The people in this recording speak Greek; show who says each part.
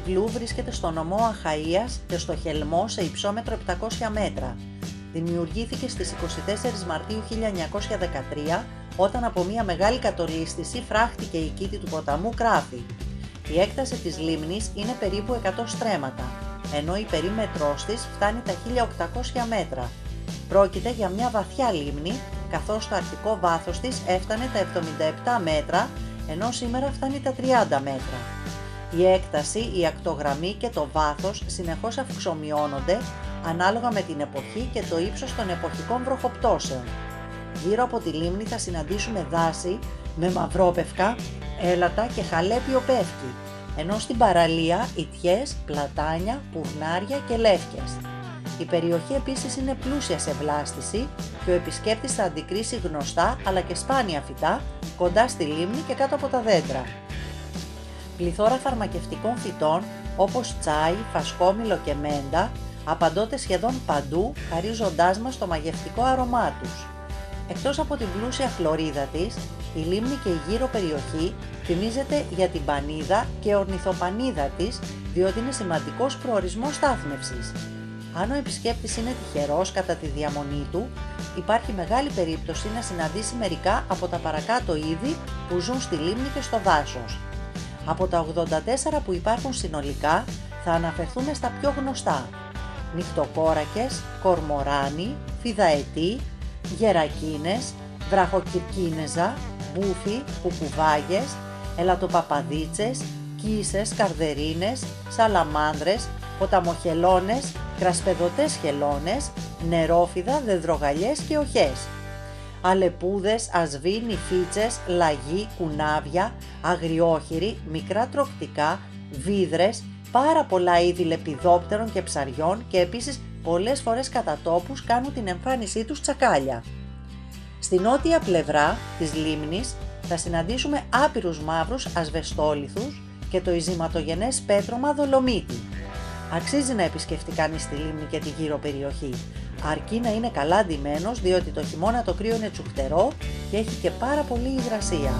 Speaker 1: Η λίμνη Τσιβλού βρίσκεται στο νομό Αχαΐας και στο Χελμό σε υψόμετρο 700 μέτρα. Δημιουργήθηκε στις 24 Μαρτίου 1913 όταν από μια μεγάλη κατολίσθηση φράχτηκε η κήτη του ποταμού Κράφη. Η έκταση της λίμνης είναι περίπου 100 στρέμματα, ενώ η περίμετρός της φτάνει τα 1800 μέτρα. Πρόκειται για μια βαθιά λίμνη, καθώς το αρχικό βάθος της έφτανε τα 77 μέτρα, ενώ σήμερα φτάνει τα 30 μέτρα. Η έκταση, η ακτογραμμή και το βάθος συνεχώς αυξομειώνονται ανάλογα με την εποχή και το ύψος των εποχικών βροχοπτώσεων. Γύρω από τη λίμνη θα συναντήσουμε δάση με μαυρόπευκα, έλατα και χαλέπιο πεύκι, ενώ στην παραλία ιτιές, πλατάνια, πουρνάρια και λεύκες. Η περιοχή επίσης είναι πλούσια σε βλάστηση και ο επισκέπτης θα αντικρίσει γνωστά αλλά και σπάνια φυτά κοντά στη λίμνη και κάτω από τα δέντρα. Πληθώρα φαρμακευτικών φυτών όπως τσάι, φασκόμηλο και μέντα απαντώνται σχεδόν παντού χαρίζοντάς μας το μαγευτικό αρωμά τους. Εκτός από την πλούσια χλωρίδα της, η λίμνη και η γύρω περιοχή θυμίζεται για την πανίδα και ορνηθοπανίδα της, διότι είναι σημαντικός προορισμός στάθμευσης. Αν ο επισκέπτης είναι τυχερός κατά τη διαμονή του, υπάρχει μεγάλη περίπτωση να συναντήσει μερικά από τα παρακάτω είδη που ζουν στη λίμνη και στο δάσος. Από τα 84 που υπάρχουν συνολικά, θα αναφερθούμε στα πιο γνωστά. Νυχτοκόρακες, κορμοράνι, φιδαετή, γερακίνες, βραχοκυρκίνεζα, μπούφι, κουκουβάγες, ελατοπαπαδίτσες, κίσες, καρδερίνες, σαλαμάνδρες, ποταμοχελώνες, κρασπεδωτές χελώνες, νερόφιδα, δεδρογαλιές και οχές. Αλεπούδες, ασβήνοι, φίτσες, λαγί, κουνάβια, αγριόχειροι, μικρά τροκτικά, βίδρες, πάρα πολλά είδη λεπιδόπτερων και ψαριών και επίσης πολλές φορές κατά τόπους κάνουν την εμφάνισή τους τσακάλια. Στη νότια πλευρά της λίμνης θα συναντήσουμε άπειρους μαύρους ασβεστόλιθους και το ιζηματογενές πέτρωμα δολομίτη. Αξίζει να επισκεφτεί κανείς τη λίμνη και τη γύρω περιοχή, αρκεί να είναι καλά ντυμένος διότι το χειμώνα το κρύο είναι τσουχτερό και έχει και πάρα πολύ υγρασία.